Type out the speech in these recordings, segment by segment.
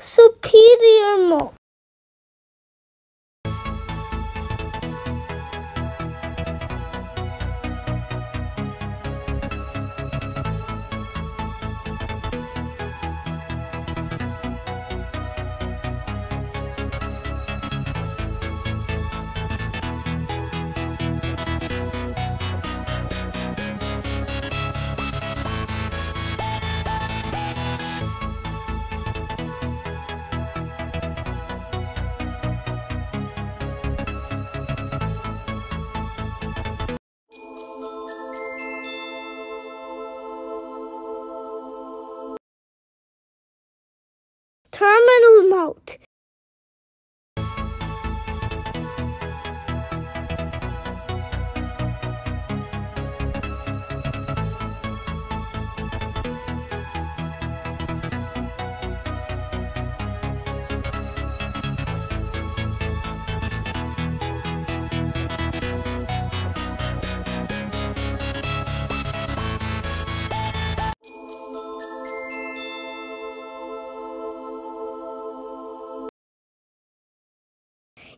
superior mode. Mouth.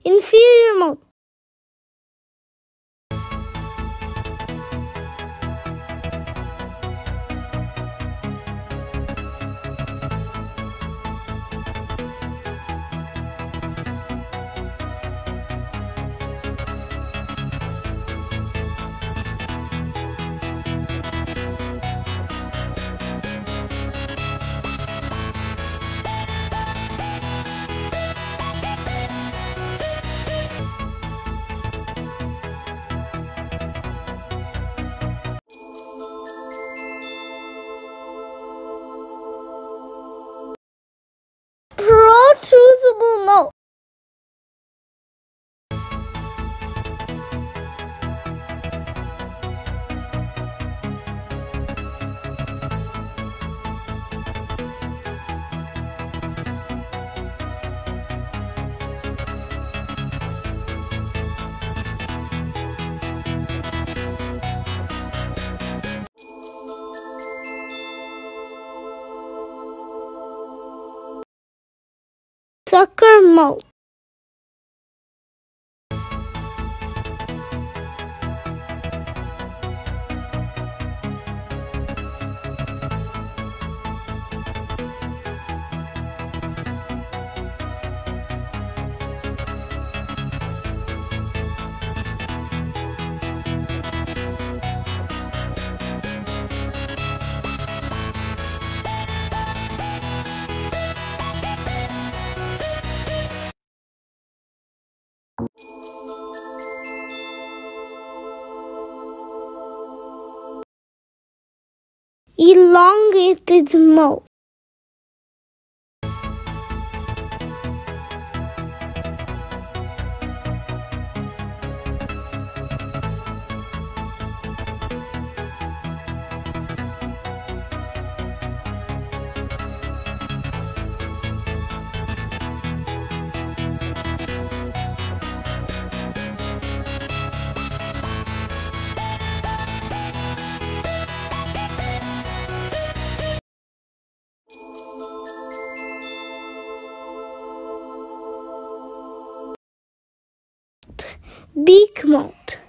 Inferior mouth. Sucker mouth. Elongated mouth. Beak mouth.